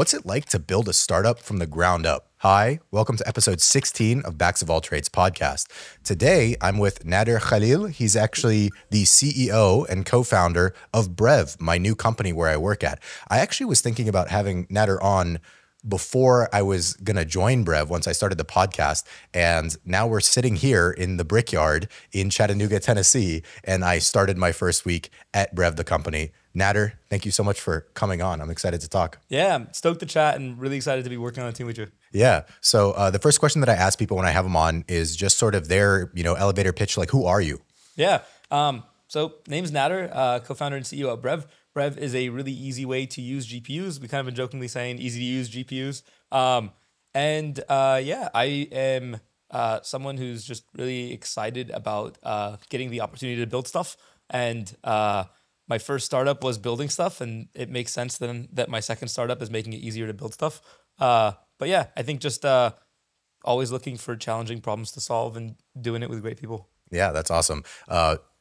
What's it like to build a startup from the ground up? Hi, welcome to episode 16 of Bax of All Trades podcast. Today, I'm with Nader Khalil. He's actually the CEO and co founder of Brev, my new company where I work at. I actually was thinking about having Nader on before I was going to join Brev once I started the podcast. And now we're sitting here in the Brickyard in Chattanooga, Tennessee. And I started my first week at Brev, the company. Nader, thank you so much for coming on. I'm excited to talk. Yeah, I'm stoked to chat and really excited to be working on a team with you. Yeah. So uh, the first question that I ask people when I have them on is just sort of their, you know, elevator pitch. Like, who are you? Yeah. Um, so name's Nader, uh, co-founder and CEO of Brev. Brev is a really easy way to use GPUs. We kind of been jokingly saying easy to use GPUs. Um, and uh, yeah, I am uh, someone who's just really excited about uh, getting the opportunity to build stuff. And uh, my first startup was building stuff, and it makes sense then that my second startup is making it easier to build stuff. Uh, but yeah, I think just uh, always looking for challenging problems to solve and doing it with great people. Yeah, that's awesome.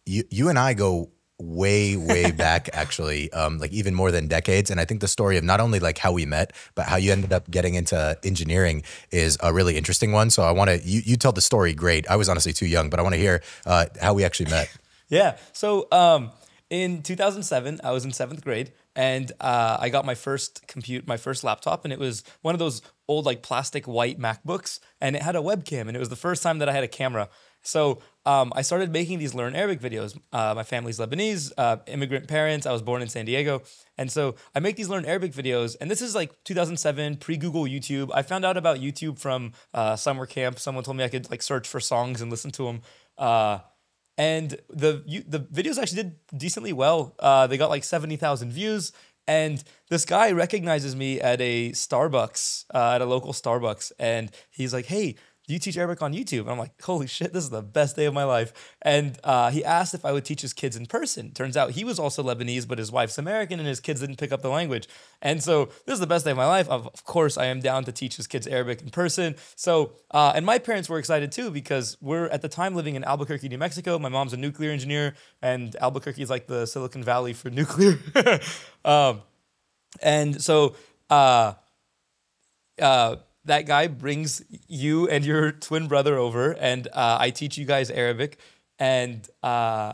you you and I go way way back actually um, like even more than decades and i think the story of not only like how we met but how you ended up getting into engineering is a really interesting one so i want to you, you tell the story great i was honestly too young but i want to hear uh, how we actually met yeah so um, in 2007 i was in seventh grade and uh, i got my first compute my first laptop and it was one of those old like plastic white macbooks and it had a webcam and it was the first time that i had a camera so um, I started making these learn Arabic videos. Uh, my family's Lebanese, uh, immigrant parents. I was born in San Diego. And so I make these learn Arabic videos. And this is like 2007, pre Google YouTube. I found out about YouTube from uh, summer camp. Someone told me I could like search for songs and listen to them. And the you, the videos actually did decently well. Uh, they got like 70,000 views. And this guy recognizes me at a Starbucks, uh, at a local Starbucks. And he's like, hey, do you teach Arabic on YouTube? And I'm like, holy shit, this is the best day of my life. And uh, he asked if I would teach his kids in person. Turns out he was also Lebanese, but his wife's American and his kids didn't pick up the language. And so this is the best day of my life. Of, of course, I am down to teach his kids Arabic in person. So, uh, and my parents were excited too because we're at the time living in Albuquerque, New Mexico. My mom's a nuclear engineer, and Albuquerque is like the Silicon Valley for nuclear. um, and so, uh, uh, that guy brings you and your twin brother over, and uh, I teach you guys Arabic. And uh,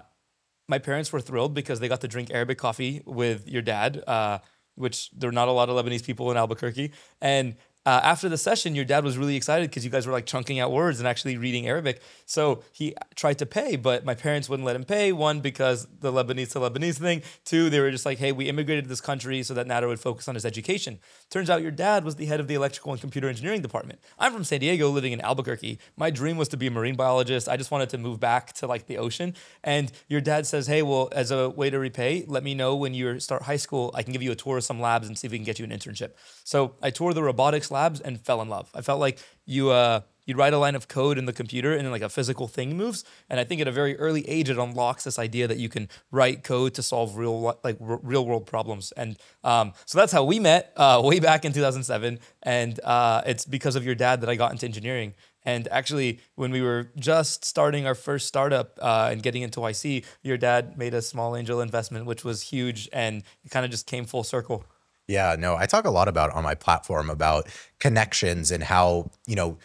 my parents were thrilled because they got to drink Arabic coffee with your dad, uh, which there are not a lot of Lebanese people in Albuquerque. And uh, after the session, your dad was really excited because you guys were like chunking out words and actually reading Arabic. So he tried to pay, but my parents wouldn't let him pay. One, because the Lebanese to Lebanese thing. Two, they were just like, hey, we immigrated to this country so that Nader would focus on his education. Turns out your dad was the head of the electrical and computer engineering department. I'm from San Diego, living in Albuquerque. My dream was to be a marine biologist. I just wanted to move back to like the ocean. And your dad says, hey, well, as a way to repay, let me know when you start high school. I can give you a tour of some labs and see if we can get you an internship. So I toured the robotics labs and fell in love. I felt like you uh, you'd write a line of code in the computer and then like a physical thing moves. And I think at a very early age it unlocks this idea that you can write code to solve real like real world problems. And um, so that's how we met uh, way back in 2007. And uh, it's because of your dad that I got into engineering. And actually, when we were just starting our first startup uh, and getting into YC, your dad made a small angel investment, which was huge, and it kind of just came full circle. Yeah, no, I talk a lot about on my platform about connections and how, you know,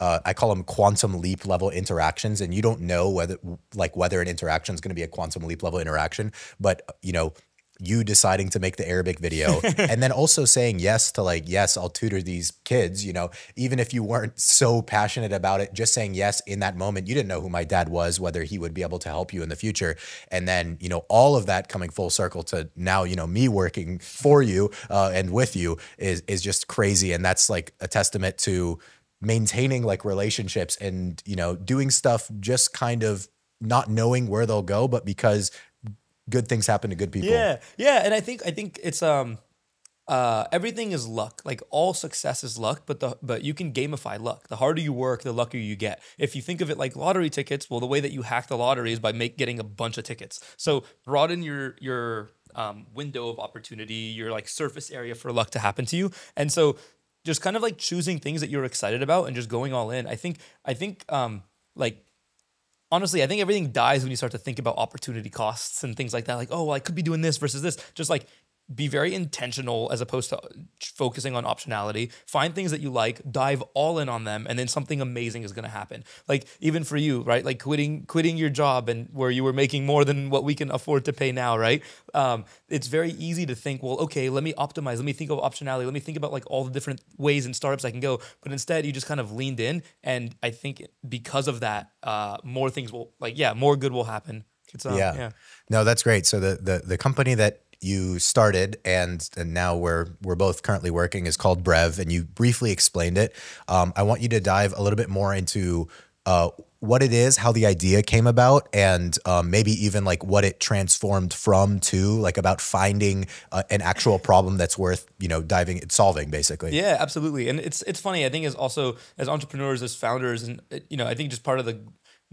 uh, I call them quantum leap level interactions, and you don't know whether like whether an interaction is going to be a quantum leap level interaction, but you know you deciding to make the Arabic video and then also saying yes to like, yes, I'll tutor these kids, you know, even if you weren't so passionate about it, just saying yes in that moment, you didn't know who my dad was, whether he would be able to help you in the future. And then, you know, all of that coming full circle to now, you know, me working for you uh, and with you is, is just crazy. And that's like a testament to maintaining like relationships and, you know, doing stuff just kind of not knowing where they'll go, but because good things happen to good people. Yeah, yeah, and I think I think it's um, uh, everything is luck. Like all success is luck, but the but you can gamify luck. The harder you work, the luckier you get. If you think of it like lottery tickets, well, the way that you hack the lottery is by make getting a bunch of tickets. So broaden your your um, window of opportunity, your like surface area for luck to happen to you, and so just kind of like choosing things that you're excited about and just going all in. I think I think um, like honestly, I think everything dies when you start to think about opportunity costs and things like that. Like, oh, well, I could be doing this versus this. Just like be very intentional as opposed to focusing on optionality. Find things that you like, dive all in on them, and then something amazing is going to happen. Like even for you, right? Like quitting quitting your job and where you were making more than what we can afford to pay now, right? Um, it's very easy to think, well, okay, let me optimize. Let me think of optionality. Let me think about like all the different ways and startups I can go. But instead, you just kind of leaned in, and I think because of that, uh, more things will like yeah, more good will happen. It's, um, yeah. yeah. No, that's great. So the the the company that you started and, and now we're we're both currently working is called Brev, and you briefly explained it. Um, I want you to dive a little bit more into uh, what it is, how the idea came about, and um, maybe even like what it transformed from to, like about finding uh, an actual problem that's worth you know diving it solving, basically. Yeah, absolutely. And it's it's funny. I think as also as entrepreneurs, as founders, and you know, I think just part of the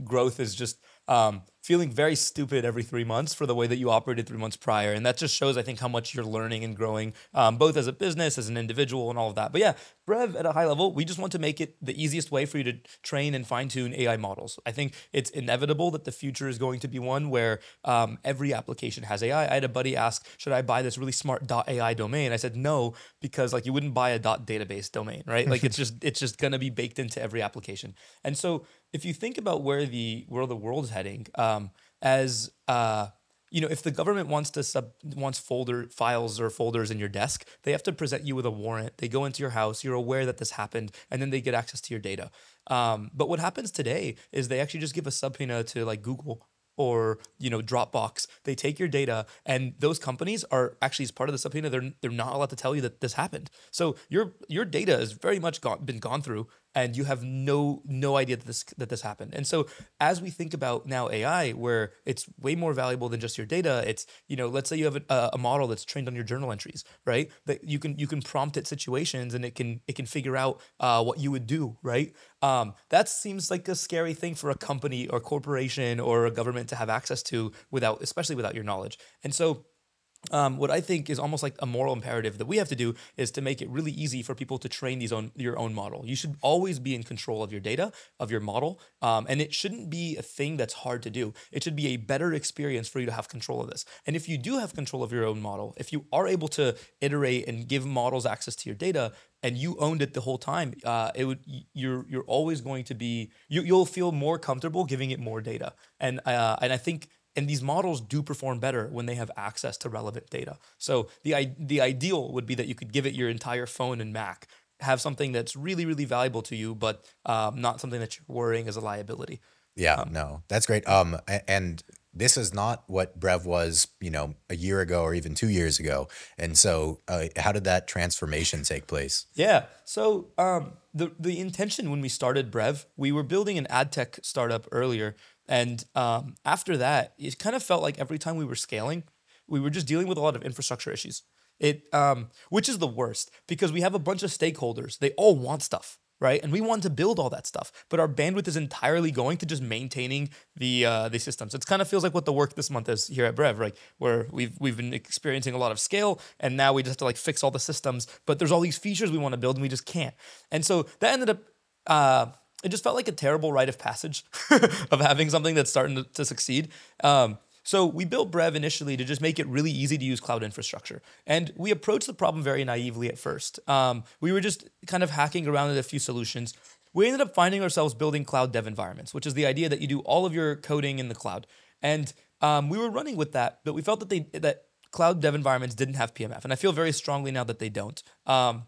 growth is just um, feeling very stupid every three months for the way that you operated three months prior. And that just shows, I think, how much you're learning and growing, um, both as a business, as an individual, and all of that. But yeah, Brev at a high level, we just want to make it the easiest way for you to train and fine tune AI models. I think it's inevitable that the future is going to be one where um, every application has AI. I had a buddy ask, should I buy this really smart .ai domain? I said no, because like you wouldn't buy a database domain, right? like it's just it's just gonna be baked into every application. And so if you think about where the where the world is heading, um, as uh, you know, if the government wants to sub wants folder files or folders in your desk, they have to present you with a warrant. They go into your house, you're aware that this happened, and then they get access to your data. Um, but what happens today is they actually just give a subpoena to like Google or you know Dropbox. They take your data, and those companies are actually as part of the subpoena. They're they're not allowed to tell you that this happened. So your your data has very much gone, been gone through, and you have no no idea that this that this happened. And so as we think about now AI, where it's way more valuable than just your data, it's you know let's say you have a, a model that's trained on your journal entries, right? That you can you can prompt it situations, and it can it can figure out uh, what you would do, right? Um, that seems like a scary thing for a company or corporation or a government to have access to without, especially without your knowledge. And so um, what I think is almost like a moral imperative that we have to do is to make it really easy for people to train these own your own model. You should always be in control of your data, of your model, um, and it shouldn't be a thing that's hard to do. It should be a better experience for you to have control of this. And if you do have control of your own model, if you are able to iterate and give models access to your data, and you owned it the whole time, uh, it would you're you're always going to be you you'll feel more comfortable giving it more data. And uh, and I think and these models do perform better when they have access to relevant data. So the the ideal would be that you could give it your entire phone and Mac, have something that's really really valuable to you, but um, not something that you're worrying as a liability. Yeah, um, no, that's great. Um, and this is not what Brev was, you know, a year ago or even two years ago. And so, uh, how did that transformation take place? Yeah. So, um, the the intention when we started Brev, we were building an ad tech startup earlier and um, after that, it kind of felt like every time we were scaling, we were just dealing with a lot of infrastructure issues. It, um, which is the worst because we have a bunch of stakeholders. They all want stuff, right? And we want to build all that stuff, but our bandwidth is entirely going to just maintaining the uh, the systems. It kind of feels like what the work this month is here at Brev, right? Where we've we've been experiencing a lot of scale, and now we just have to like fix all the systems. But there's all these features we want to build, and we just can't. And so that ended up. Uh, it just felt like a terrible rite of passage of having something that's starting to, to succeed. Um, so we built Brev initially to just make it really easy to use cloud infrastructure. And we approached the problem very naively at first. Um, we were just kind of hacking around at a few solutions. We ended up finding ourselves building cloud dev environments, which is the idea that you do all of your coding in the cloud. And um, we were running with that, but we felt that they that cloud dev environments didn't have PMF, and I feel very strongly now that they don't, um,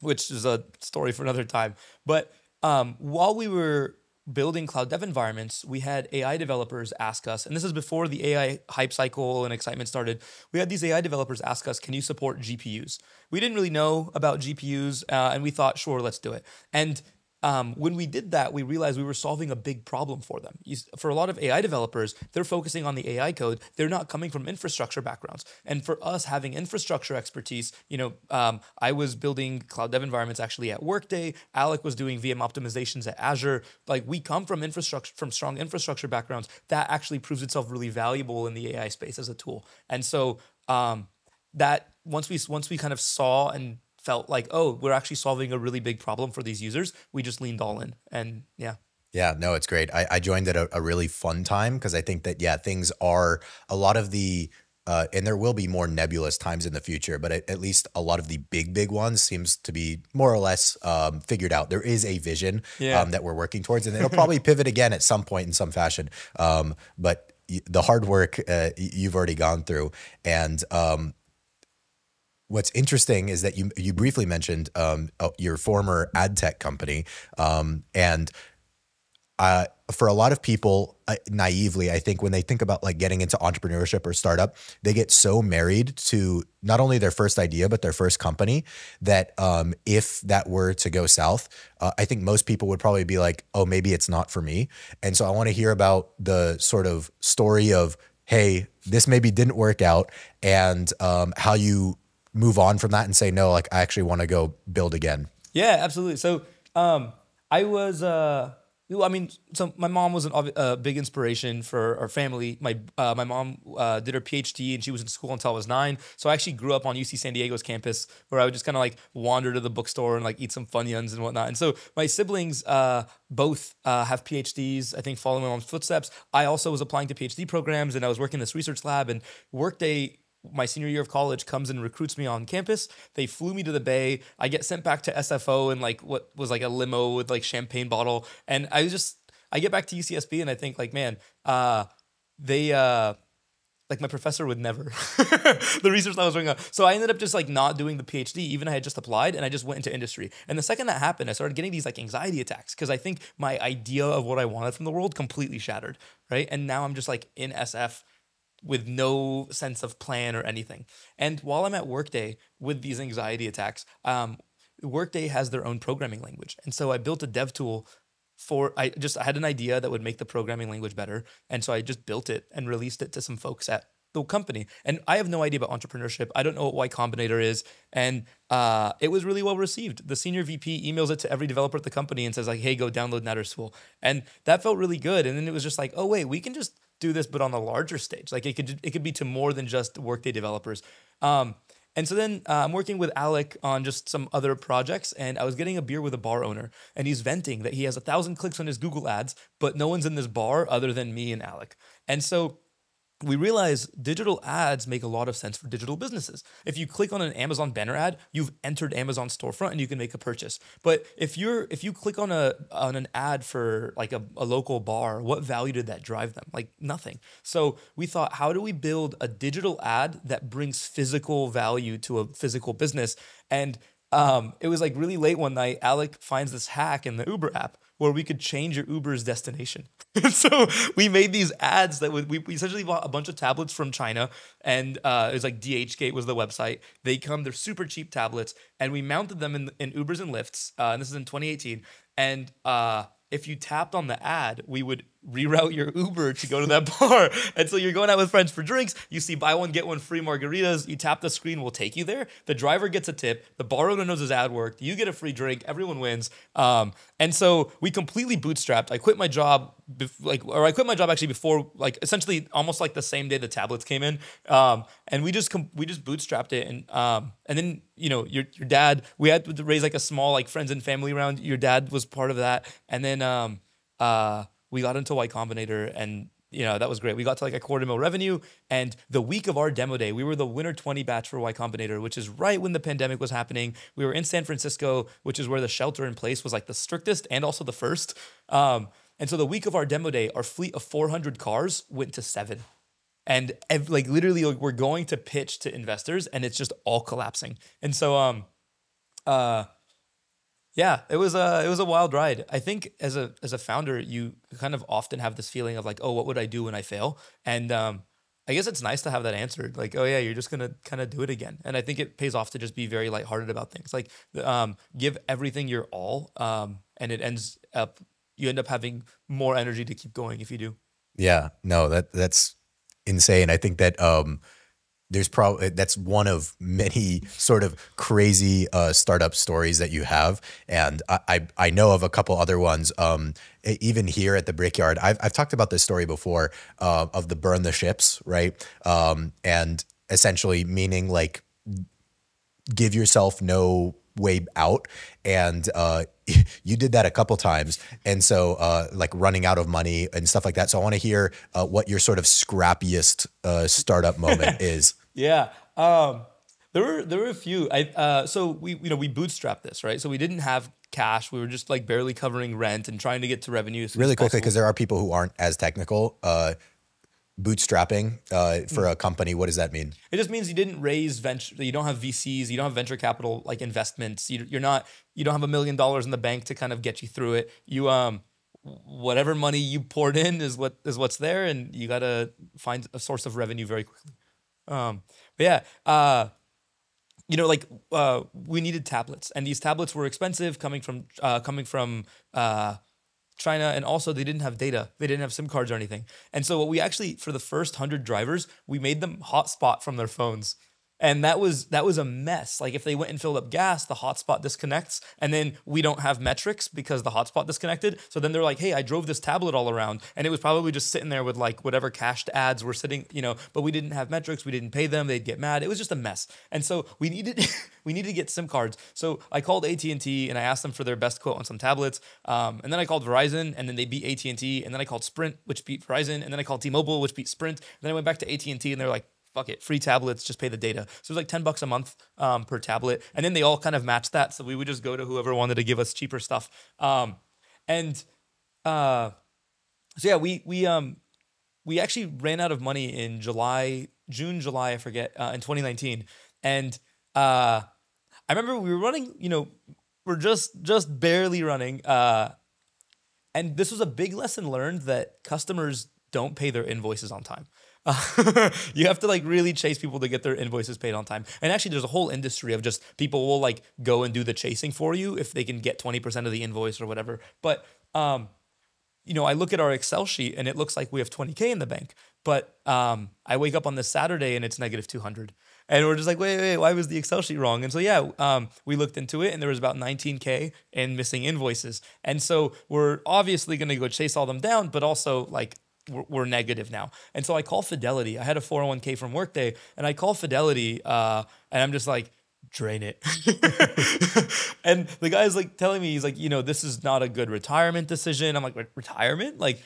which is a story for another time. But um, while we were building cloud dev environments, we had AI developers ask us, and this is before the AI hype cycle and excitement started. We had these AI developers ask us, "Can you support GPUs?" We didn't really know about GPUs, uh, and we thought, "Sure, let's do it." And um, when we did that, we realized we were solving a big problem for them. For a lot of AI developers, they're focusing on the AI code. They're not coming from infrastructure backgrounds. And for us, having infrastructure expertise, you know, um, I was building cloud dev environments actually at Workday. Alec was doing VM optimizations at Azure. Like we come from infrastructure, from strong infrastructure backgrounds. That actually proves itself really valuable in the AI space as a tool. And so um, that once we once we kind of saw and felt like, oh, we're actually solving a really big problem for these users, we just leaned all in. And yeah. Yeah, no, it's great. I, I joined at a, a really fun time because I think that, yeah, things are a lot of the uh, and there will be more nebulous times in the future, but at, at, least a lot of the big, big ones seems to be more or less um, figured out. There is a vision yeah. um, that we're working towards, and it'll probably pivot again at some point in some fashion. Um, but the hard work uh, you've already gone through, and um, what's interesting is that you you briefly mentioned um, uh, your former ad tech company, um, and uh, for a lot of people, uh, naively, I think when they think about like getting into entrepreneurship or startup, they get so married to not only their first idea but their first company that um, if that were to go south, uh, I think most people would probably be like, "Oh, maybe it's not for me." And so I want to hear about the sort of story of, "Hey, this maybe didn't work out," and um, how you move on from that and say, "No, like I actually want to go build again." Yeah, absolutely. So um, I was. Uh I mean, so my mom was a uh, big inspiration for our family. My uh, my mom uh, did her PhD and she was in school until I was nine. So I actually grew up on UC San Diego's campus where I would just kind of like wander to the bookstore and like eat some Funyuns and whatnot. And so my siblings uh, both uh, have PhDs. I think following my mom's footsteps. I also was applying to PhD programs and I was working in this research lab and Workday my senior year of college comes and recruits me on campus. They flew me to the Bay. I get sent back to SFO in like what was like a limo with like champagne bottle. And I just I get back to UCSB and I think like, man, uh, they uh like my professor would never the research I was doing. So I ended up just like not doing the PhD, even I had just applied and I just went into industry. And the second that happened, I started getting these like anxiety attacks because I think my idea of what I wanted from the world completely shattered. Right. And now I'm just like in SF with no sense of plan or anything. And while I'm at Workday with these anxiety attacks, um, Workday has their own programming language. And so I built a dev tool for I just I had an idea that would make the programming language better. And so I just built it and released it to some folks at the company. And I have no idea about entrepreneurship. I don't know what Y Combinator is. And uh, it was really well received. The senior VP emails it to every developer at the company and says, like, hey, go download NetterSpool. And that felt really good. And then it was just like, oh wait, we can just do this, but on a larger stage. Like it could it could be to more than just Workday developers. Um, and so then uh, I'm working with Alec on just some other projects, and I was getting a beer with a bar owner, and he's venting that he has a thousand clicks on his Google ads, but no one's in this bar other than me and Alec. And so we realize digital ads make a lot of sense for digital businesses. If you click on an Amazon banner ad, you've entered Amazon storefront and you can make a purchase. But if you're if you click on a on an ad for like a, a local bar, what value did that drive them? Like nothing. So we thought, how do we build a digital ad that brings physical value to a physical business? And um, it was like really late one night. Alec finds this hack in the Uber app where we could change your Uber's destination. so we made these ads that would, we, we essentially bought a bunch of tablets from China and uh, it was like DHgate was the website. They come, they're super cheap tablets and we mounted them in, in Ubers and Lyfts. Uh, and this is in 2018. And uh, if you tapped on the ad, we would reroute your Uber to go to that bar. And so you're going out with friends for drinks. You see buy one, get one free margaritas. You tap the screen, we'll take you there. The driver gets a tip. The bar owner knows his ad worked. You get a free drink. Everyone wins. Um, and so we completely bootstrapped. I quit my job, like, or I quit my job actually before, like, essentially almost like the same day the tablets came in. Um, and we just we just bootstrapped it. And um, and then you know your your dad, we had to raise like a small like friends and family around. Your dad was part of that. And then um, uh we got into Y Combinator and you know that was great. We got to like a quarter mil revenue, and the week of our demo day, we were the winter twenty batch for Y Combinator, which is right when the pandemic was happening. We were in San Francisco, which is where the shelter in place was like the strictest and also the first. Um, and so the week of our demo day, our fleet of four hundred cars went to seven, and like literally like, we're going to pitch to investors, and it's just all collapsing. And so um, uh yeah, it was a it was a wild ride. I think as a as a founder, you kind of often have this feeling of like, oh, what would I do when I fail? And um, I guess it's nice to have that answered. Like, oh yeah, you're just gonna kind of do it again. And I think it pays off to just be very lighthearted about things. Like, um, give everything your all, um, and it ends up you end up having more energy to keep going if you do. Yeah, no, that that's insane. I think that um, there's probably that's one of many sort of crazy uh, startup stories that you have, and I, I, I know of a couple other ones. Um, even here at the Brickyard, I've I've talked about this story before uh, of the burn the ships, right? Um, and essentially meaning like give yourself no way out, and uh, you did that a couple times, and so uh, like running out of money and stuff like that. So I want to hear uh, what your sort of scrappiest uh, startup moment is. Yeah. Um, there were there were a few. I uh, so we you know we bootstrapped this right. So we didn't have cash. We were just like barely covering rent and trying to get to revenue. as Really as quickly, because there are people who aren't as technical. Uh, bootstrapping uh, for Mm. a company, what does that mean? It just means you didn't raise venture. You don't have VCs. You don't have venture capital like investments. You, you're not. You don't have a million dollars in the bank to kind of get you through it. You um, whatever money you poured in is what is what's there, and you gotta find a source of revenue very quickly. Um, but yeah, uh, you know, like uh, we needed tablets, and these tablets were expensive, coming from uh, coming from uh, China, and also they didn't have data. They didn't have SIM cards or anything. And so what we actually, for the first hundred drivers, we made them hotspot from their phones. And that was that was a mess. Like if they went and filled up gas, the hotspot disconnects, and then we don't have metrics because the hotspot disconnected. So then they're like, "Hey, I drove this tablet all around, and it was probably just sitting there with like whatever cached ads were sitting, you know." But we didn't have metrics. We didn't pay them. They'd get mad. It was just a mess. And so we needed we needed to get SIM cards. So I called AT and I asked them for their best quote on some tablets. Um, and then I called Verizon, and then they beat AT and then I called Sprint, which beat Verizon. And then I called T-Mobile, which beat Sprint. And then I went back to AT and T, and they're like fuck it, free tablets, just pay the data. So it was like 10 bucks a month um, per tablet. And then they all kind of matched that. So we would just go to whoever wanted to give us cheaper stuff. Um, and uh, so yeah, we, we, um, we actually ran out of money in July, June, July, I forget, uh, in 2019. And uh, I remember we were running, you know, we're just, just barely running. Uh, and this was a big lesson learned that customers don't pay their invoices on time. you have to like really chase people to get their invoices paid on time. And actually, there's a whole industry of just people will like go and do the chasing for you if they can get 20% of the invoice or whatever. But, um, you know, I look at our Excel sheet and it looks like we have 20K in the bank. But um, I wake up on this Saturday and it's negative 200. And we're just like, wait, wait, why was the Excel sheet wrong? And so, yeah, um, we looked into it and there was about 19K in missing invoices. And so we're obviously going to go chase all them down, but also like, we're, negative now. And so I call Fidelity. I had a 401k from Workday and I call Fidelity uh, and I'm just like, drain it. and the guy's like telling me, he's like, you know, this is not a good retirement decision. I'm like, retirement? Like,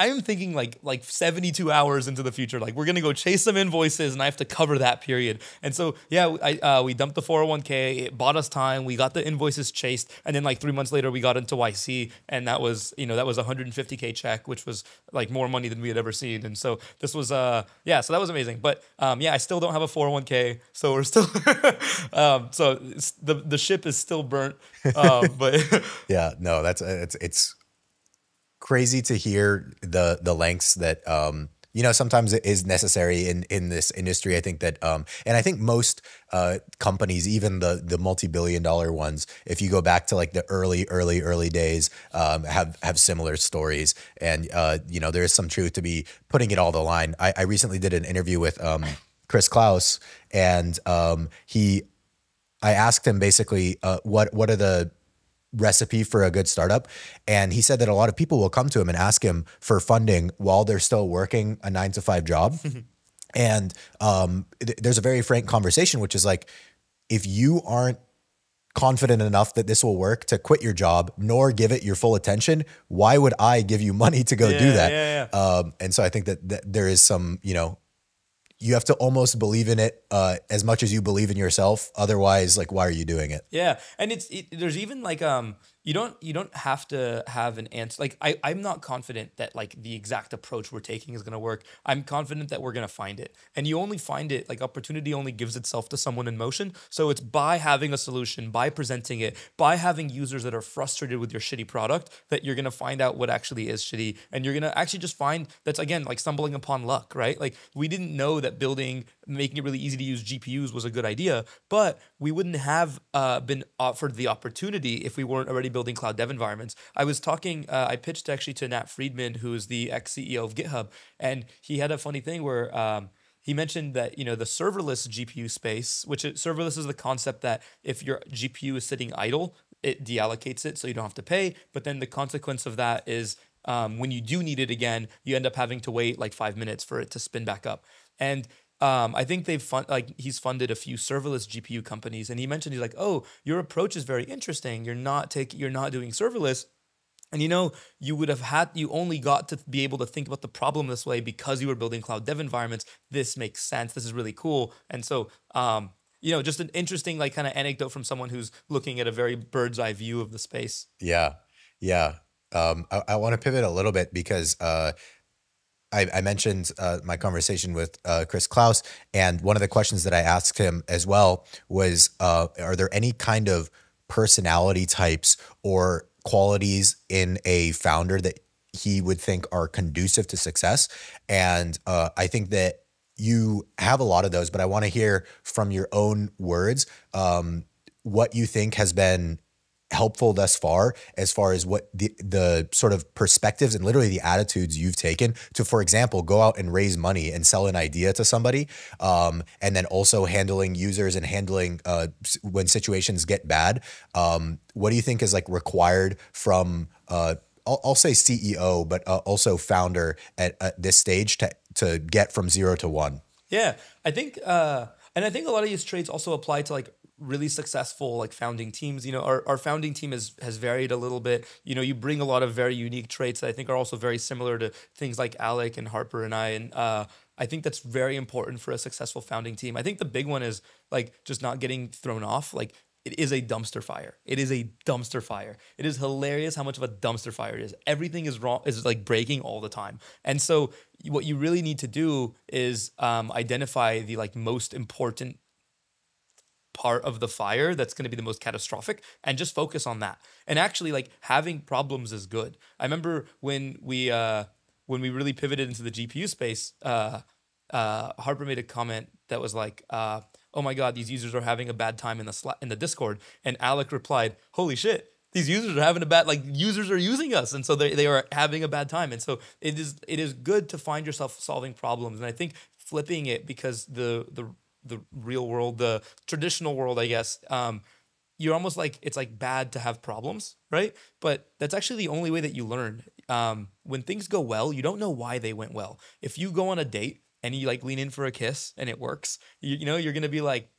I'm thinking like like 72 hours into the future. Like we're gonna go chase some invoices, and I have to cover that period. And so yeah, I uh, we dumped the 401k. It bought us time. We got the invoices chased, and then like three months later, we got into YC, and that was you know that was 150k check, which was like more money than we had ever seen. And so this was uh yeah, so that was amazing. But um yeah, I still don't have a 401k, so we're still um so the the ship is still burnt. Um, but Yeah, no, that's it's it's crazy to hear the the lengths that um you know sometimes it is necessary in in this industry. I think that um and i think most uh companies even the the multi-billion dollar ones if you go back to like the early early early days um have have similar stories. And uh you know there is some truth to be putting it all the line. I, I recently did an interview with um chris klaus and um he I asked him basically uh, what what are the recipe for a good startup. And he said that a lot of people will come to him and ask him for funding while they're still working a 9 to 5 job. And um, th- there's a very frank conversation which is like if you aren't confident enough that this will work to quit your job nor give it your full attention why would i give you money to go do Yeah, that? yeah, Um, and so i think that, that there is some you know you have to almost believe in it uh, as much as you believe in yourself. Otherwise, like, why are you doing it? Yeah, and it's it, there's even like um you don't you don't have to have an answer. Like I I'm not confident that like the exact approach we're taking is gonna work. I'm confident that we're gonna find it, and you only find it like opportunity only gives itself to someone in motion. So it's by having a solution, by presenting it, by having users that are frustrated with your shitty product that you're gonna find out what actually is shitty, and you're gonna actually just find that's again like stumbling upon luck, right? Like we didn't know that building making it really easy to use GPUs was a good idea, but we wouldn't have uh, been offered the opportunity if we weren't already building cloud dev environments. I was talking, uh, I pitched actually to Nat Friedman, who is the ex CEO of GitHub, and he had a funny thing where. Um, he mentioned that you know the serverless GPU space, which is, serverless is the concept that if your GPU is sitting idle, it deallocates it so you don't have to pay. But then the consequence of that is um, when you do need it again, you end up having to wait like five minutes for it to spin back up. And um, I think they've fun like he's funded a few serverless GPU companies, and he mentioned he's like, oh, your approach is very interesting. You're not taking, you're not doing serverless. And you know, you would have had, you only got to be able to think about the problem this way because you were building cloud dev environments. This makes sense. This is really cool. And so, um, you know, just an interesting, like, kind of anecdote from someone who's looking at a very bird's eye view of the space. Yeah. Yeah. Um, I, I want to pivot a little bit because uh, I, I, mentioned uh, my conversation with uh, Chris Klaus, and one of the questions that I asked him as well was uh, Are there any kind of personality types or qualities in a founder that he would think are conducive to success. And uh, I think that you have a lot of those, but I want to hear from your own words um, what you think has been helpful thus far as far as what the the sort of perspectives and literally the attitudes you've taken to for example go out and raise money and sell an idea to somebody um, and then also handling users and handling uh, when situations get bad um, what do you think is like required from uh, I'll, I'll, say CEO but uh, also founder at, at, this stage to to get from zero to one? Yeah I think uh, and I think a lot of these traits also apply to like really successful like founding teams. You know, our, our founding team has has varied a little bit. You know, you bring a lot of very unique traits that I think are also very similar to things like Alec and Harper and I. And uh, I think that's very important for a successful founding team. I think the big one is like just not getting thrown off. Like it is a dumpster fire. It is a dumpster fire. It is hilarious how much of a dumpster fire it is. Everything is wrong, is like breaking all the time. And so, what you really need to do is um, identify the like most important part of the fire that's going to be the most catastrophic and just focus on that. And actually like having problems is good. I remember when we uh when we really pivoted into the gpu space uh uh harper made a comment that was like uh oh my god these users are having a bad time in the sla- in the discord. And alec replied holy shit these users are having a bad like users are using us and so they, they are having a bad time. And so it is it is good to find yourself solving problems and i think flipping it because the the the real world, the traditional world, I guess, um, you're almost like it's like bad to have problems, right? But that's actually the only way that you learn. Um, when things go well, you don't know why they went well. If you go on a date and you like lean in for a kiss and it works, you, you know, you're gonna be like,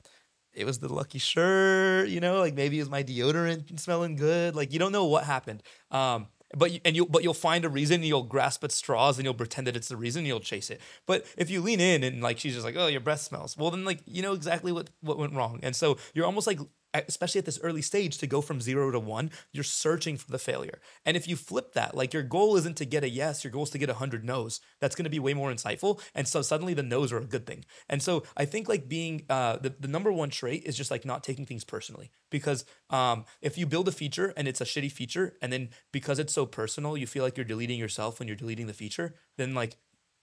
it was the lucky shirt, you know, like maybe it was my deodorant smelling good. Like you don't know what happened. Um, but you, and you but you'll find a reason you'll grasp at straws and you'll pretend that it's the reason you'll chase it. But if you lean in and like she's just like oh your breath smells. Well then like you know exactly what what went wrong. And so you're almost like especially at this early stage to go from zero to one you're searching for the failure. And if you flip that like your goal isn't to get a yes your goal is to get a hundred no's. That's going to be way more insightful and so suddenly the no's are a good thing. And so i think like being uh, the, the number one trait is just like not taking things personally. Because um, if you build a feature and it's a shitty feature and then because it's so personal you feel like you're deleting yourself when you're deleting the feature then like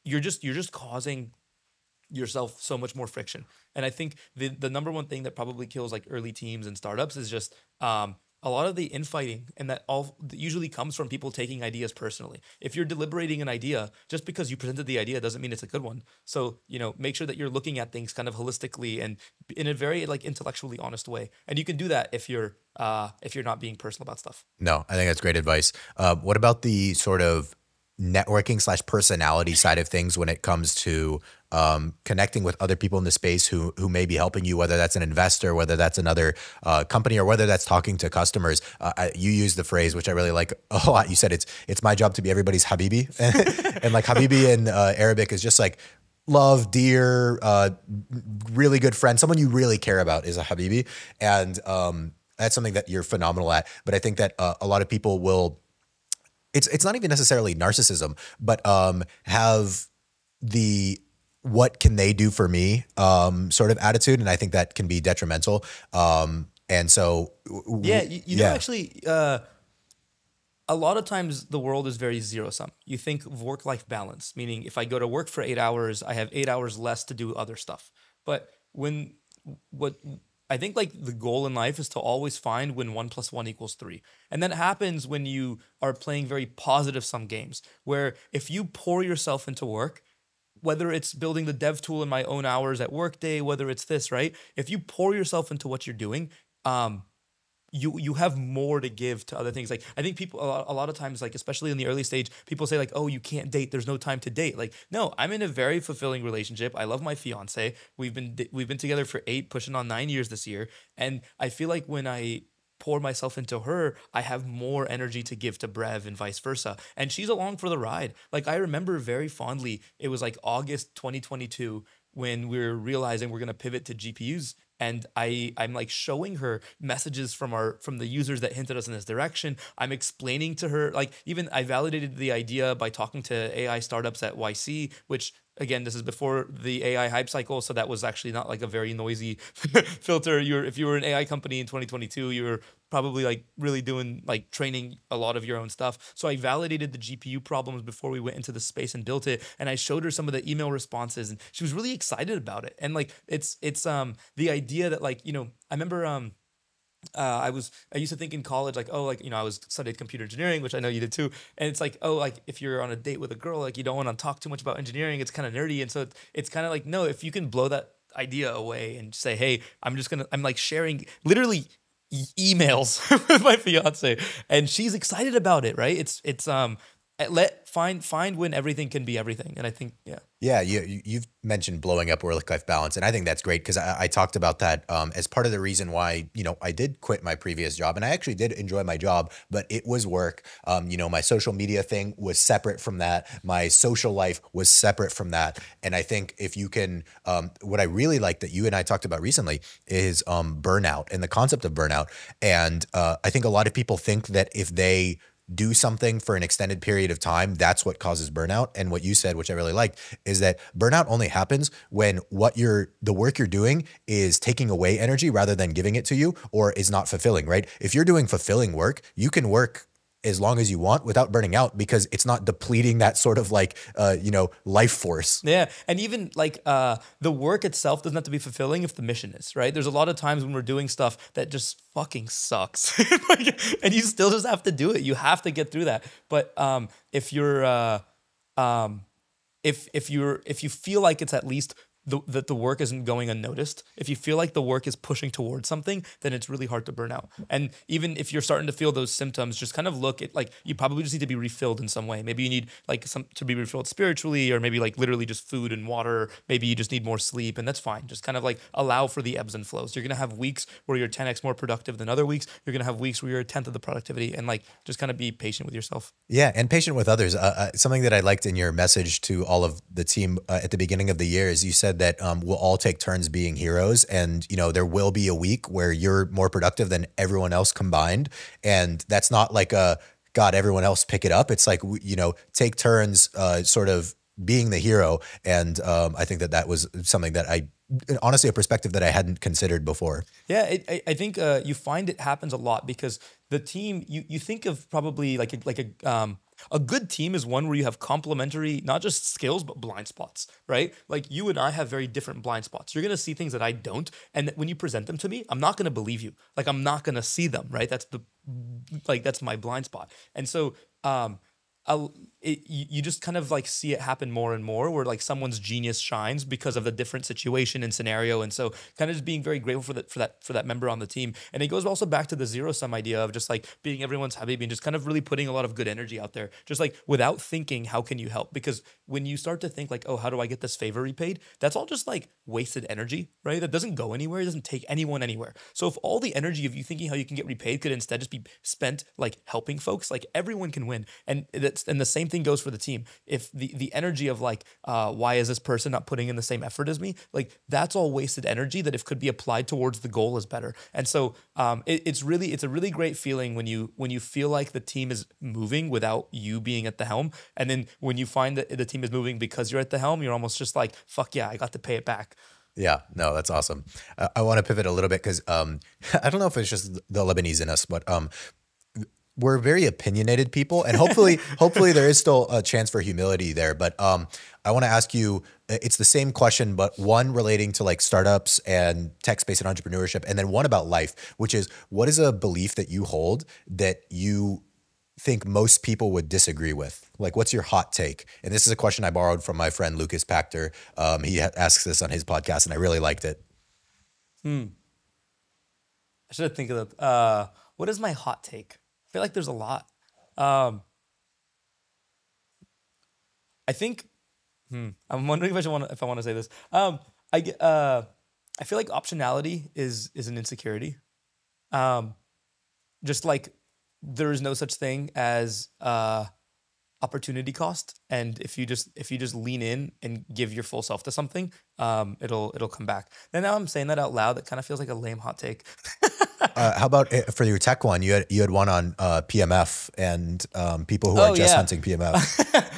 you're just you're just causing yourself so much more friction. And I think the the number one thing that probably kills like early teams and startups is just um, a lot of the infighting, and that all usually comes from people taking ideas personally. If you're deliberating an idea, just because you presented the idea doesn't mean it's a good one. So you know, make sure that you're looking at things kind of holistically and in a very like intellectually honest way. And you can do that if you're uh, if you're not being personal about stuff. No, I think that's great advice. Uh, what about the sort of networking slash personality side of things when it comes to um, connecting with other people in the space who who may be helping you, whether that's an investor, whether that's another uh, company, or whether that's talking to customers. Uh, you use the phrase, which I really like a lot. You said it's it's my job to be everybody's habibi, and, like habibi in uh, Arabic is just like love, dear, uh, really good friend, someone you really care about is a habibi, and um, that's something that you're phenomenal at. But I think that uh, a lot of people will it's it's not even necessarily narcissism, but um, have the what can they do for me um, sort of attitude, and I think that can be detrimental. Um, and so, yeah, you, you yeah. know, actually, uh, a lot of times the world is very zero sum. You think of work life balance, meaning if I go to work for eight hours, I have eight hours less to do other stuff. But when what I think like the goal in life is to always find when one plus one equals three. And that happens when you are playing very positive sum games, where if you pour yourself into work, whether it's building the dev tool in my own hours at workday, whether it's this, right? If you pour yourself into what you're doing, um, you you have more to give to other things. Like i think people a lot, a lot of times like especially in the early stage people say like oh you can't date. There's no time to date. Like no i'm in a very fulfilling relationship. I love my fiance. We've been we've been together for eight pushing on nine years this year. And i feel like when i pour myself into her, I have more energy to give to Brev and vice versa. And she's along for the ride. Like I remember very fondly, it was like August 2022 when we are realizing we're going to pivot to GPUs and I I'm like showing her messages from our from the users that hinted us in this direction. I'm explaining to her like even I validated the idea by talking to AI startups at YC, which again this is before the AI hype cycle, so that was actually not like a very noisy filter. You're if you were an AI company in 2022, you were probably like really doing like training a lot of your own stuff. So I validated the GPU problems before we went into the space and built it. And I showed her some of the email responses and she was really excited about it. And like it's it's um the idea that like, you know, I remember um uh, I was I used to think in college like oh like you know I was studied computer engineering which I know you did too and it's like oh like if you're on a date with a girl like you don't want to talk too much about engineering it's kind of nerdy and so it's, it's kind of like no if you can blow that idea away and say hey I'm just gonna I'm like sharing literally e- emails with my fiance and she's excited about it right? It's it's um let find find when everything can be everything and I think yeah Yeah, you you've mentioned blowing up work life balance, and I think that's great because I, I talked about that um, as part of the reason why you know I did quit my previous job, and I actually did enjoy my job, but it was work. Um, you know, my social media thing was separate from that. My social life was separate from that, and I think if you can, um, what I really like that you and I talked about recently is um, burnout and the concept of burnout, and uh, I think a lot of people think that if they do something for an extended period of time, that's what causes burnout. And what you said, which I really liked, is that burnout only happens when what you're the work you're doing is taking away energy rather than giving it to you or is not fulfilling, right? If you're doing fulfilling work, you can work as long as you want without burning out because it's not depleting that sort of like uh, you know life force Yeah, and even like uh, the work itself doesn't have to be fulfilling if the mission is right. There's a lot of times when we're doing stuff that just fucking sucks, like, and you still just have to do it. You have to get through that. But um, if you're uh, um, if if you're if you feel like it's at least the, that the work isn't going unnoticed, if you feel like the work is pushing towards something, then it's really hard to burn out. And even if you're starting to feel those symptoms, just kind of look at like you probably just need to be refilled in some way. Maybe you need like some to be refilled spiritually, or maybe like literally just food and water. Maybe you just need more sleep, and that's fine. Just kind of like allow for the ebbs and flows. You're gonna have weeks where you're 10x more productive than other weeks. You're gonna have weeks where you're a tenth of the productivity, and like just kind of be patient with yourself. Yeah, and patient with others. Uh, uh, something that I liked in your message to all of the team uh, at the beginning of the year is you said that um, we'll all take turns being heroes, and you know there will be a week where you're more productive than everyone else combined, and that's not like a God, everyone else pick it up. It's like you know take turns, uh, sort of being the hero, and um, I think that that was something that I honestly a perspective that I hadn't considered before. Yeah, it, I, I think uh, you find it happens a lot because the team you you think of probably like a, like a um a good team is one where you have complementary not just skills but blind spots, right? Like you and I have very different blind spots. You're gonna see things that I don't, and when you present them to me, I'm not gonna believe you. Like I'm not gonna see them, right? That's the like that's my blind spot, and so um. I'll, it, you you just kind of like see it happen more and more where like someone's genius shines because of the different situation and scenario. And so kind of just being very grateful for that for that for that member on the team. And it goes also back to the zero sum idea of just like being everyone's habibi and just kind of really putting a lot of good energy out there just like without thinking how can you help? Because when you start to think like oh how do i get this favor repaid? That's all just like wasted energy right? That doesn't go anywhere. It doesn't take anyone anywhere. So if all the energy of you thinking how you can get repaid could instead just be spent like helping folks like everyone can win. And that's and the same thing goes for the team. If the the energy of like uh why is this person not putting in the same effort as me? Like that's all wasted energy that if could be applied towards the goal is better. And so um it, it's really it's a really great feeling when you when you feel like the team is moving without you being at the helm. And then when you find that the team is moving because you're at the helm you're almost just like fuck yeah i got to pay it back. Yeah, no, that's awesome. Uh, I want to pivot a little bit because um, I don't know if it's just the Lebanese in us, but um, we're very opinionated people, and hopefully, hopefully there is still a chance for humility there. But um, I want to ask you, it's the same question, but one relating to like startups and tech space and entrepreneurship, and then one about life, which is what is a belief that you hold that you think most people would disagree with? Like, what's your hot take? And this is a question I borrowed from my friend Lucas Pachter. Um, he asks this on his podcast, and I really liked it. hmm I should think of that. Uh, what is my hot take? I feel like there's a lot. Um, I think. Hmm, I'm wondering if I want if I want to say this. Um, I. Uh, I feel like optionality is is an insecurity. Um, just like there is no such thing as uh, opportunity cost, and if you just if you just lean in and give your full self to something, um, it'll it'll come back. And now I'm saying that out loud. That kind of feels like a lame hot take. Uh, how about uh, for your tech one? You had you had one on uh, PMF and um, people who are Oh, just yeah. hunting PMF.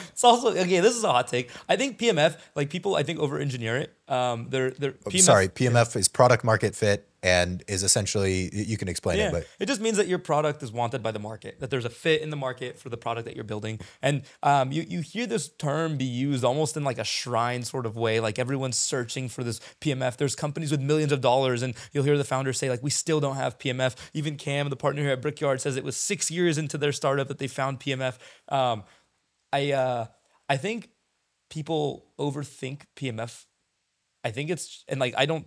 it's also okay. This is a hot take. I think PMF, like people, I think over engineer it. Um, they're they're PMF, Sorry, PMF is product market fit and is essentially you can explain Yeah, it, but it just means that your product is wanted by the market, that there's a fit in the market for the product that you're building. And um, you, you hear this term be used almost in like a shrine sort of way, like everyone's searching for this PMF. There's companies with millions of dollars, and you'll hear the founder say, like, we still don't have PMF. Even Cam, the partner here at Brickyard, says it was six years into their startup that they found PMF. Um, I, uh, I think people overthink PMF I think it's and like I don't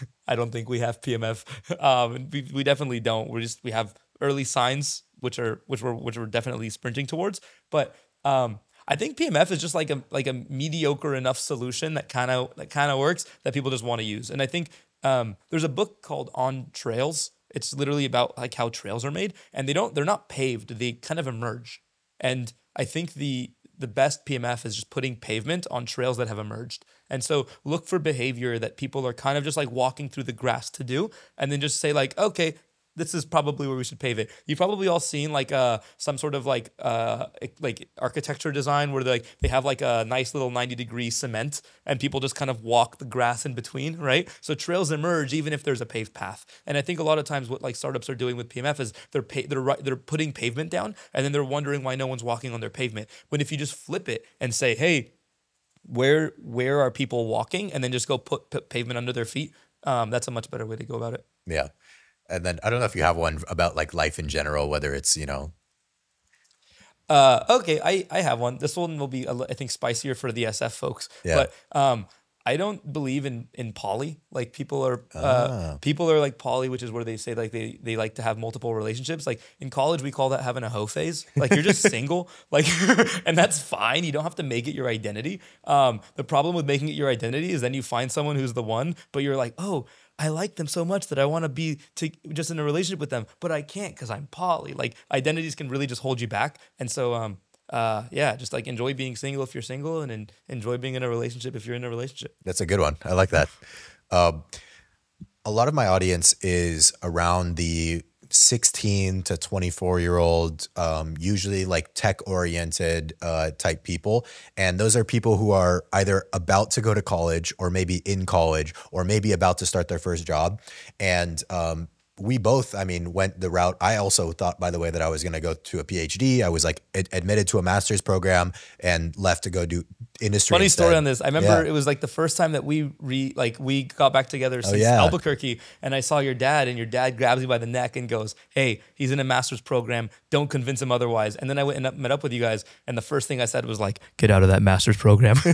I don't think we have PMF. Um, we, we definitely don't. We're just we have early signs which are which we're which we're definitely sprinting towards. But um, I think PMF is just like a like a mediocre enough solution that kind of that kind of works that people just want to use. And I think um, there's a book called On Trails. It's literally about like how trails are made, and they don't they're not paved. They kind of emerge. And I think the the best PMF is just putting pavement on trails that have emerged. And so look for behavior that people are kind of just like walking through the grass to do, and then just say like, okay, this is probably where we should pave it. You've probably all seen like uh some sort of like uh like architecture design where they like they have like a nice little 90 degree cement and people just kind of walk the grass in between, right? So trails emerge even if there's a paved path. And I think a lot of times what like startups are doing with PMF is they're pa- they're they're putting pavement down and then they're wondering why no one's walking on their pavement. When if you just flip it and say, "Hey, where where are people walking?" and then just go put, put pavement under their feet, um, that's a much better way to go about it. yeah. And then I don't know if you have one about like life in general, whether it's you know Uh, okay, I, I have one. This one will be, I think, spicier for the SF folks. Yeah. But um, I don't believe in in poly. Like people are Ah. uh, people are like poly, which is where they say like they they like to have multiple relationships. Like in college, we call that having a hoe phase. Like you're just single, like, and that's fine. You don't have to make it your identity. Um, the problem with making it your identity is then you find someone who's the one, but you're like, oh. I like them so much that I want to be to just in a relationship with them, but I can't because I'm poly. Like identities can really just hold you back, and so um, uh, yeah, just like enjoy being single if you're single, and, and enjoy being in a relationship if you're in a relationship. That's a good one. I like that. Um, a lot of my audience is around the 16 to 24 year old, um, usually like tech oriented uh, type people. And those are people who are either about to go to college or maybe in college or maybe about to start their first job. And um, we both, I mean, went the route. I also thought, by the way, that I was going to go to a PhD. I was like ad- admitted to a master's program and left to go do industry. Funny story on this. I remember Yeah. Oh, it was like the first time that we re like we got back together since yeah. Albuquerque, and I saw your dad, and your dad grabs you by the neck and goes, "Hey, he's in a master's program. Don't convince him otherwise." And then I went and met up with you guys, and the first thing I said was like, "Get out of that master's program."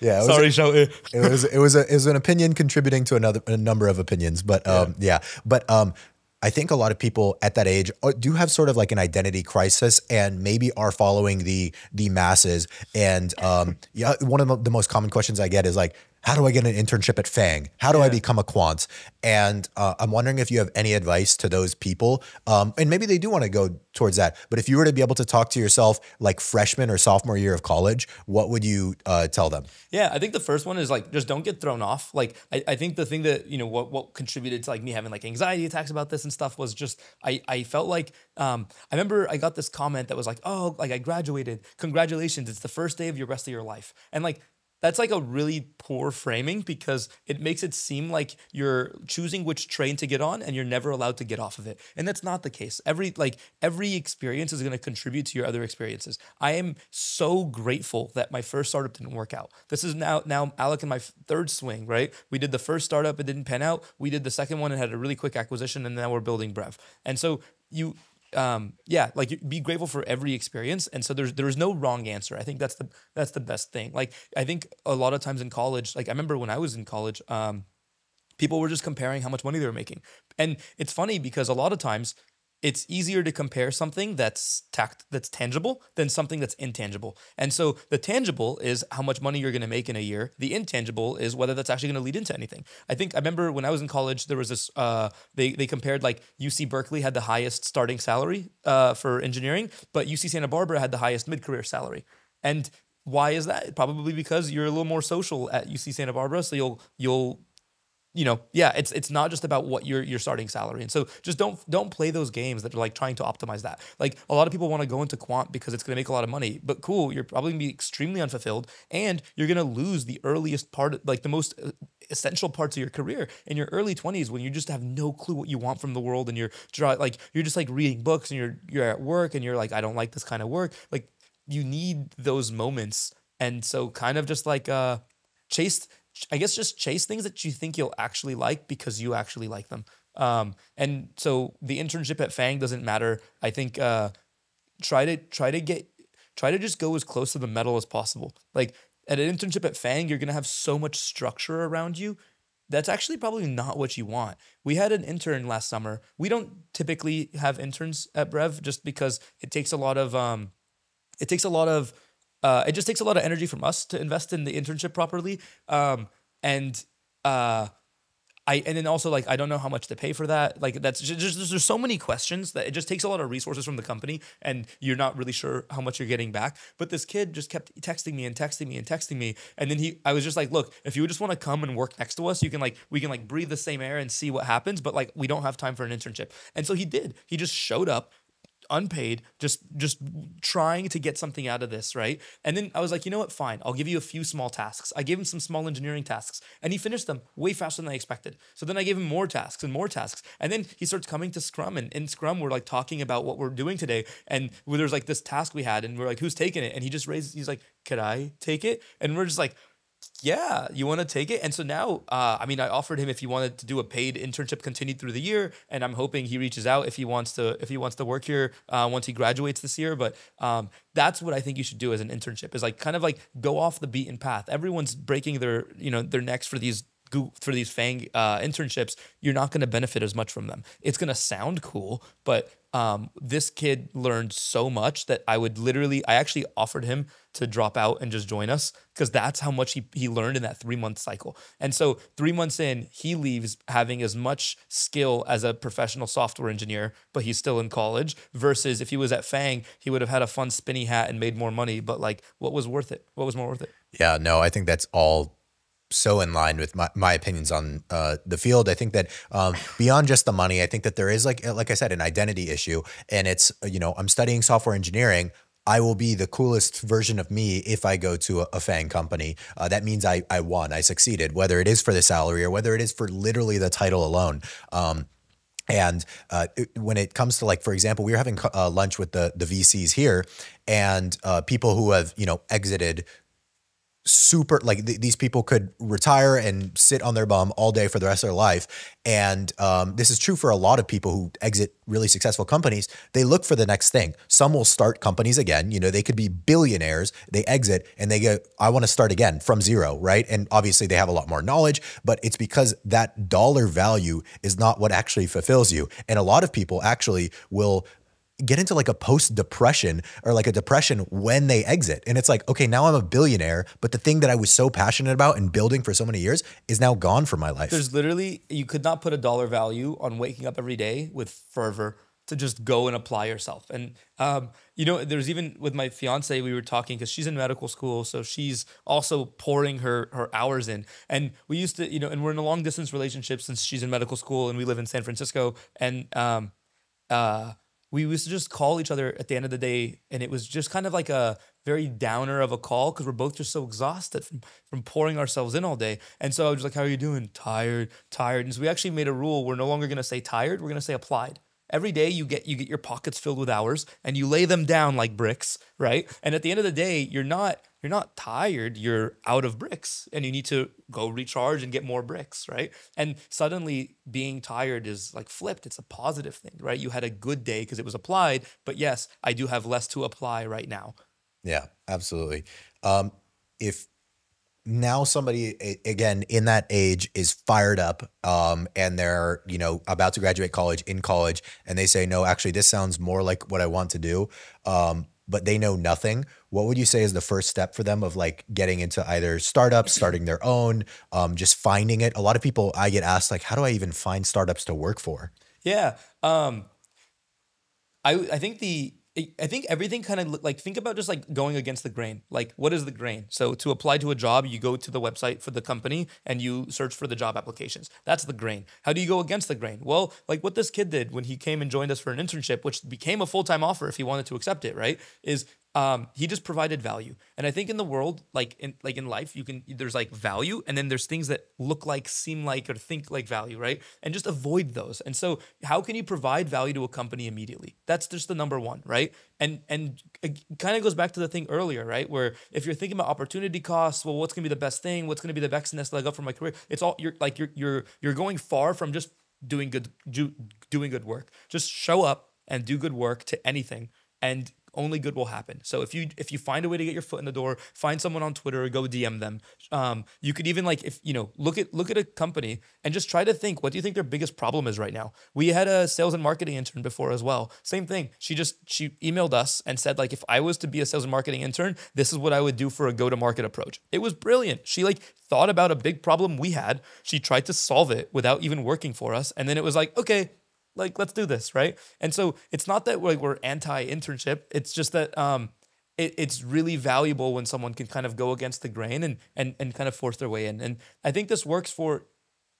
Yeah, it was, Sorry, show it. it was it was a it was an opinion contributing to another a number of opinions but um yeah, but um I think a lot of people at that age uh, do have sort of like an identity crisis and maybe are following the the masses. And um yeah one of the- the most common questions I get is like how do I get an internship at Fang? How do I become a quant? And uh, I'm wondering if you have any advice to those people. Um, and maybe they do want to go towards that. But if you were to be able to talk to yourself like freshman or sophomore year of college, what would you uh, tell them? Yeah, I think the first one is like just don't get thrown off. Like I, I think the thing that you know what what contributed to like me having like anxiety attacks about this and stuff was just I I felt like um I remember I got this comment that was like oh like I graduated congratulations it's the first day of your rest of your life and like that's like a really poor framing because it makes it seem like you're choosing which train to get on and you're never allowed to get off of it. And that's not the case. Every like every experience is going to contribute to your other experiences. I am so grateful that my first startup didn't work out. This is now now Alec and my third swing, right? We did the first startup, it didn't pan out. We did the second one and had a really quick acquisition and now we're building Brev. And so you um yeah like be grateful for every experience. And so there's there's no wrong answer. I think that's the that's the best thing. Like i think a lot of times in college like i remember when i was in college um people were just comparing how much money they were making. And it's funny because a lot of times it's easier to compare something that's tact that's tangible than something that's intangible. And so the tangible is how much money you're going to make in a year. The intangible is whether that's actually going to lead into anything. I think I remember when I was in college, there was this. Uh, they they compared like UC Berkeley had the highest starting salary uh, for engineering, but UC Santa Barbara had the highest mid career salary. And why is that? Probably because you're a little more social at UC Santa Barbara, so you'll you'll you know, yeah, it's it's not just about what your your starting salary. And so just don't don't play those games that are like trying to optimize that. Like a lot of people want to go into quant because it's going to make a lot of money. But cool, you're probably going to be extremely unfulfilled and you're going to lose the earliest part like the most uh, essential parts of your career in your early 20s when you just have no clue what you want from the world and you're like you're just like reading books and you're you're at work and you're like I don't like this kind of work. Like you need those moments. And so kind of just like uh chase I guess just chase things that you think you'll actually like because you actually like them. Um, and so the internship at Fang doesn't matter. I think uh, try to try to get try to just go as close to the metal as possible. Like at an internship at Fang, you're gonna have so much structure around you. That's actually probably not what you want. We had an intern last summer. We don't typically have interns at Brev just because it takes a lot of um, it takes a lot of uh, it just takes a lot of energy from us to invest in the internship properly. Um, and uh, I and then also like I don't know how much to pay for that. Like that's just, just there's so many questions that it just takes a lot of resources from the company, and you're not really sure how much you're getting back. But this kid just kept texting me and texting me and texting me, and then he I was just like, look, if you just want to come and work next to us, you can like we can like breathe the same air and see what happens. But like we don't have time for an internship, and so he did. He just showed up unpaid, just just trying to get something out of this, right? And then I was like, you know what? Fine, I'll give you a few small tasks. I gave him some small engineering tasks, and he finished them way faster than I expected. So then I gave him more tasks and more tasks, and then he starts coming to Scrum, and in Scrum we're like talking about what we're doing today, and there's like this task we had, and we're like, who's taking it? And he just raises, he's like, could I take it? And we're just like, yeah, you want to take it? And so now, uh, I mean, I offered him if he wanted to do a paid internship continued through the year, and I'm hoping he reaches out if he wants to if he wants to work here uh, once he graduates this year. But um, that's what I think you should do as an internship is like kind of like go off the beaten path. Everyone's breaking their you know their necks for these for these Fang uh, internships, you're not going to benefit as much from them. It's going to sound cool, but um, this kid learned so much that I would literally, I actually offered him to drop out and just join us because that's how much he, he learned in that three month cycle. And so, three months in, he leaves having as much skill as a professional software engineer, but he's still in college. Versus if he was at Fang, he would have had a fun spinny hat and made more money. But like, what was worth it? What was more worth it? Yeah, no, I think that's all so in line with my, my opinions on uh, the field. I think that um, beyond just the money, I think that there is like like I said, an identity issue, and it's you know I'm studying software engineering. I will be the coolest version of me if I go to a, a Fang company. Uh, that means I I won, I succeeded, whether it is for the salary or whether it is for literally the title alone. Um, and uh, it, when it comes to like, for example, we were having uh, lunch with the the VCs here, and uh, people who have you know exited super like th- these people could retire and sit on their bum all day for the rest of their life. And um, this is true for a lot of people who exit really successful companies. They look for the next thing. Some will start companies again. You know they could be billionaires. They exit and they go i want to start again from zero right? And obviously they have a lot more knowledge but it's because that dollar value is not what actually fulfills you. And a lot of people actually will get into like a post depression or like a depression when they exit. And it's like, okay, now I'm a billionaire, but the thing that I was so passionate about and building for so many years is now gone from my life. There's literally, you could not put a dollar value on waking up every day with fervor to just go and apply yourself. And, um, you know, there's even with my fiance, we were talking because she's in medical school. So she's also pouring her, her hours in. And we used to, you know, and we're in a long distance relationship since she's in medical school and we live in San Francisco. And, um, uh, we used to just call each other at the end of the day and it was just kind of like a very downer of a call because we're both just so exhausted from, from pouring ourselves in all day. And so i was like how are you doing? Tired tired. And so we actually made a rule we're no longer going to say tired we're going to say applied every day you get you get your pockets filled with hours and you lay them down like bricks right and at the end of the day you're not you're not tired, you're out of bricks and you need to go recharge and get more bricks, right? And suddenly being tired is like flipped. It's a positive thing, right? You had a good day because it was applied, but yes, I do have less to apply right now. Yeah, absolutely. Um, if now somebody again in that age is fired up um, and they're you know about to graduate college in college and they say no actually this sounds more like what i want to do um, but they know nothing what would you say is the first step for them of like getting into either startups starting their own um, just finding it a lot of people i get asked like how do i even find startups to work for Yeah. Um, I I think the I think everything kind of like think about just like going against the grain. Like what is the grain? So to apply to a job, you go to the website for the company and you search for the job applications. That's the grain. How do you go against the grain? Well, like what this kid did when he came and joined us for an internship, which became a full-time offer if he wanted to accept it, right? Is um, he just provided value. And I think in the world, like in like in life, you can there's like value, and then there's things that look like, seem like, or think like value, right? And just avoid those. And so, how can you provide value to a company immediately? That's just the number one, right? And and it kind of goes back to the thing earlier, right? Where if you're thinking about opportunity costs, well, what's gonna be the best thing? What's gonna be the best nest leg up for my career? It's all you're like you're you're you're going far from just doing good do, doing good work. Just show up and do good work to anything and only good will happen. So if you if you find a way to get your foot in the door, find someone on Twitter or go DM them. Um, you could even like if you know look at look at a company and just try to think what do you think their biggest problem is right now. We had a sales and marketing intern before as well. Same thing. She just she emailed us and said like if I was to be a sales and marketing intern, this is what I would do for a go to market approach. It was brilliant. She like thought about a big problem we had. She tried to solve it without even working for us, and then it was like okay like let's do this right? And so it's not that like we're anti internship it's just that um it, it's really valuable when someone can kind of go against the grain and and and kind of force their way in. And i think this works for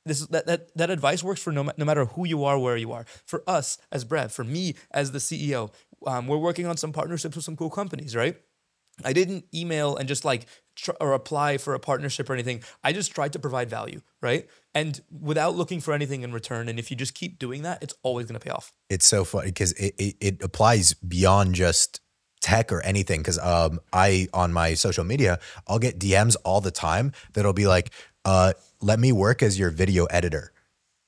this that that, that advice works for no, no matter who you are where you are. For us as brev for me as the ceo um, we're working on some partnerships with some cool companies right I didn't email and just like tr- or apply for a partnership or anything. I just tried to provide value, right? And without looking for anything in return. And if you just keep doing that, it's always going to pay off. It's so funny because it, it, it applies beyond just tech or anything. Because um, I on my social media, I'll get DMs all the time that'll be like, uh, "Let me work as your video editor,"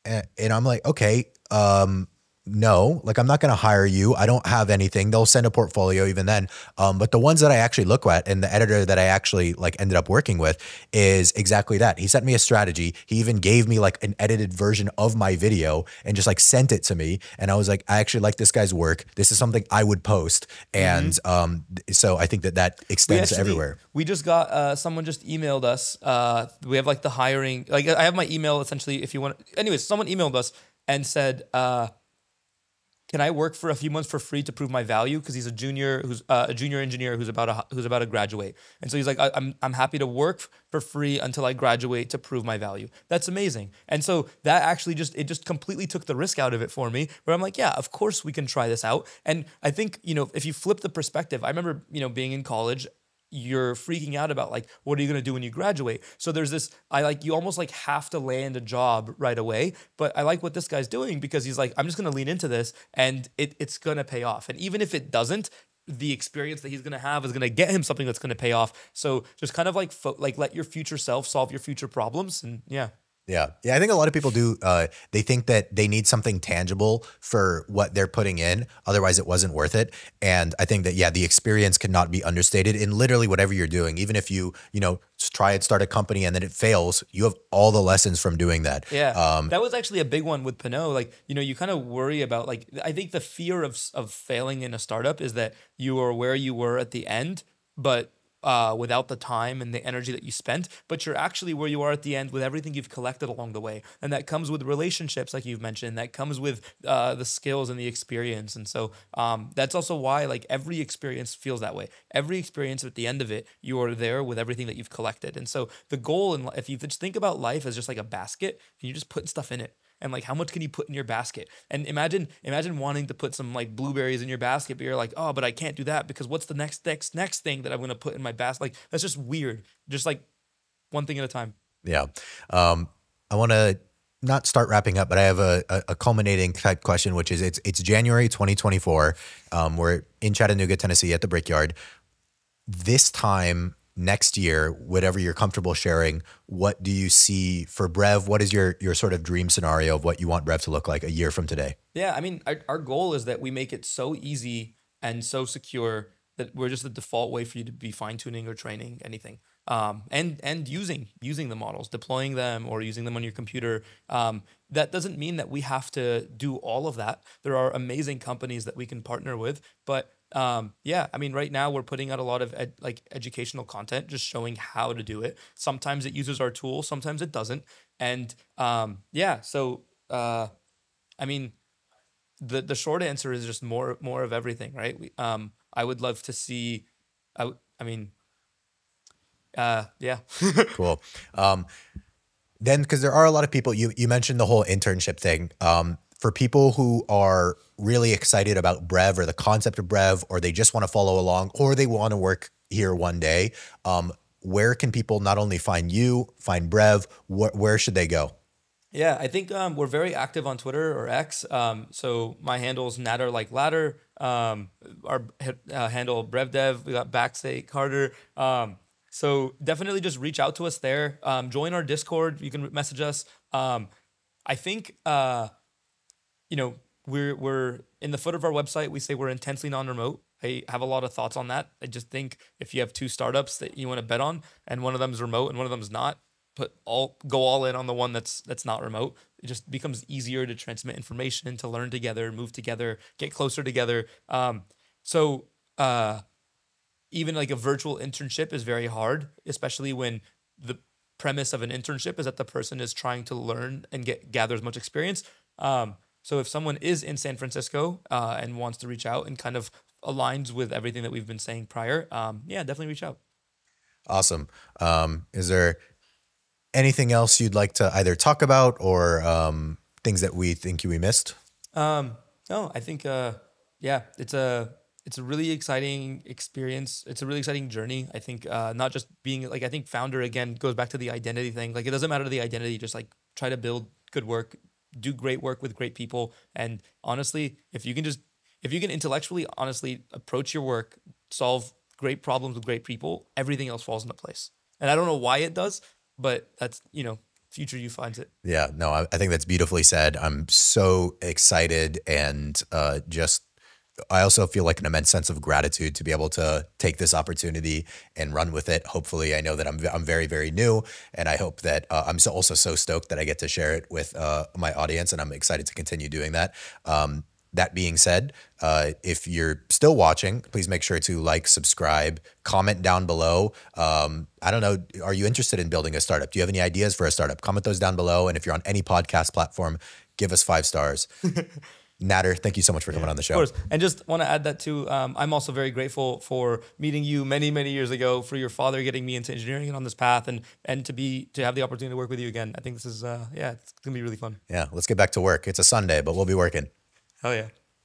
and, and I'm like, okay. Um, no, like I'm not going to hire you. I don't have anything. They'll send a portfolio even then. Um, but the ones that I actually look at and the editor that I actually like ended up working with is exactly that. He sent me a strategy. He even gave me like an edited version of my video and just like sent it to me. And I was like, I actually like this guy's work. This is something I would post. And mm-hmm. um, so I think that that extends actually, everywhere. We just got uh, someone just emailed us. Uh, we have like the hiring. Like I have my email essentially. If you want, anyways, someone emailed us and said. Uh, can I work for a few months for free to prove my value? Because he's a junior, who's uh, a junior engineer who's about to, who's about to graduate, and so he's like, I, I'm I'm happy to work for free until I graduate to prove my value. That's amazing, and so that actually just it just completely took the risk out of it for me. Where I'm like, yeah, of course we can try this out, and I think you know if you flip the perspective, I remember you know being in college you're freaking out about like what are you going to do when you graduate? So there's this i like you almost like have to land a job right away but i like what this guy's doing because he's like i'm just going to lean into this and it, it's going to pay off. And even if it doesn't the experience that he's going to have is going to get him something that's going to pay off. So just kind of like fo- like let your future self solve your future problems and yeah yeah. Yeah. I think a lot of people do, uh, they think that they need something tangible for what they're putting in. Otherwise, it wasn't worth it. And I think that, yeah, the experience cannot be understated in literally whatever you're doing. Even if you, you know, try and start a company and then it fails, you have all the lessons from doing that. Yeah. Um, that was actually a big one with Pinot. Like, you know, you kind of worry about, like, I think the fear of, of failing in a startup is that you are where you were at the end, but uh, without the time and the energy that you spent, but you're actually where you are at the end with everything you've collected along the way. And that comes with relationships, like you've mentioned, that comes with uh, the skills and the experience. And so um, that's also why, like, every experience feels that way. Every experience at the end of it, you are there with everything that you've collected. And so the goal, and if you just think about life as just like a basket and you're just putting stuff in it, and like how much can you put in your basket and imagine imagine wanting to put some like blueberries in your basket but you're like oh but i can't do that because what's the next next next thing that i'm going to put in my basket like that's just weird just like one thing at a time yeah um i want to not start wrapping up, but I have a, a, culminating type question, which is it's it's January 2024. Um, we're in Chattanooga, Tennessee, at the Brickyard. This time next year, whatever you're comfortable sharing, what do you see for Brev? What is your your sort of dream scenario of what you want Brev to look like a year from today? Yeah, I mean, our, our goal is that we make it so easy and so secure that we're just the default way for you to be fine tuning or training anything. um, and and using using the models, deploying them or using them on your computer. Um, that doesn't mean that we have to do all of that. There are amazing companies that we can partner with, but um, yeah, I mean, right now we're putting out a lot of ed- like educational content, just showing how to do it. Sometimes it uses our tool, sometimes it doesn't, and um, yeah. So uh, I mean, the the short answer is just more more of everything, right? We, um, I would love to see. I, I mean, uh, yeah. cool. Um, then, because there are a lot of people, you you mentioned the whole internship thing. Um, for people who are really excited about Brev or the concept of Brev, or they just want to follow along, or they want to work here one day, um, where can people not only find you, find Brev? Wh- where should they go? Yeah, I think um, we're very active on Twitter or X. Um, so my handle's Nader like ladder. Um, our uh, handle BrevDev. We got Baxate Carter. Um, so definitely just reach out to us there. Um, join our Discord. You can message us. Um, I think uh, you know we're we're in the foot of our website. We say we're intensely non-remote. I have a lot of thoughts on that. I just think if you have two startups that you want to bet on, and one of them is remote and one of them is not, put all go all in on the one that's that's not remote. It just becomes easier to transmit information, to learn together, move together, get closer together. Um, so uh, even like a virtual internship is very hard, especially when the premise of an internship is that the person is trying to learn and get gather as much experience. Um, so if someone is in San Francisco uh, and wants to reach out and kind of aligns with everything that we've been saying prior, um, yeah, definitely reach out. Awesome. Um, is there anything else you'd like to either talk about or um, things that we think we missed? Um, no, I think uh, yeah, it's a it's a really exciting experience. It's a really exciting journey. I think uh, not just being like I think founder again goes back to the identity thing. Like it doesn't matter the identity, just like try to build good work, do great work with great people. And honestly, if you can just if you can intellectually honestly approach your work, solve great problems with great people, everything else falls into place. And I don't know why it does, but that's you know future you finds it. Yeah, no, I, I think that's beautifully said. I'm so excited and uh, just I also feel like an immense sense of gratitude to be able to take this opportunity and run with it. Hopefully, I know that I'm I'm very very new, and I hope that uh, I'm so also so stoked that I get to share it with uh, my audience, and I'm excited to continue doing that. Um, that being said, uh, if you're still watching, please make sure to like, subscribe, comment down below. Um, I don't know, are you interested in building a startup? Do you have any ideas for a startup? Comment those down below. And if you're on any podcast platform, give us five stars. Nader, thank you so much for coming yeah, on the show. Of course. And just want to add that too. Um, I'm also very grateful for meeting you many, many years ago, for your father getting me into engineering and on this path, and and to be to have the opportunity to work with you again. I think this is uh, yeah, it's gonna be really fun. Yeah, let's get back to work. It's a Sunday, but we'll be working. Hell yeah.